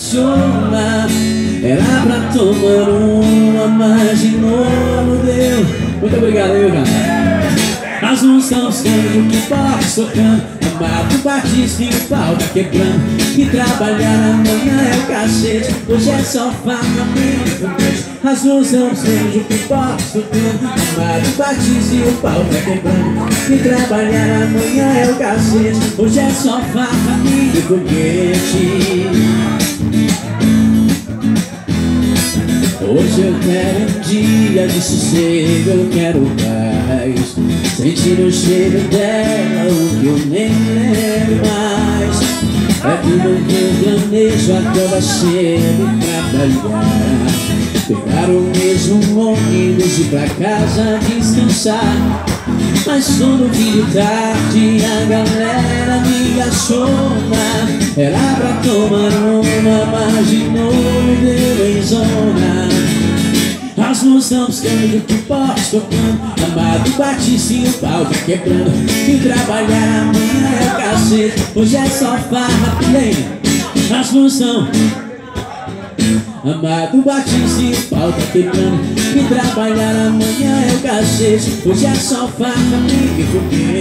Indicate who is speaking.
Speaker 1: apaixona Era pra tomar uma, mas de novo deu. Muito obrigado, aí, cara? As mãos estão ficando que posso tocando Amado Batista e o pau tá quebrando. Que trabalhar amanhã é o cacete. Hoje é só farra, meio as não sejam que posso tocando Amado Batista e o pau tá quebrando. E trabalhar amanhã é o cacete. Hoje é só farra, e foguete Hoje eu quero um dia de sossego, eu quero paz. Sentir o cheiro dela, o que eu nem lembro mais. É tudo que eu planejo, acorda cedo trabalhar. Pegar o mesmo ônibus e pra casa descansar. Mas fim de tarde a galera me achona Era pra tomar uma, mas de novo deu em zona piscando que posso tocando. Amado Batista e o pau quebrando. E trabalhar amanhã é cacete Hoje é só farra, plena As estão Amado e o pau tá quebrando. E trabalhar amanhã é cacete Hoje é só farra, foguete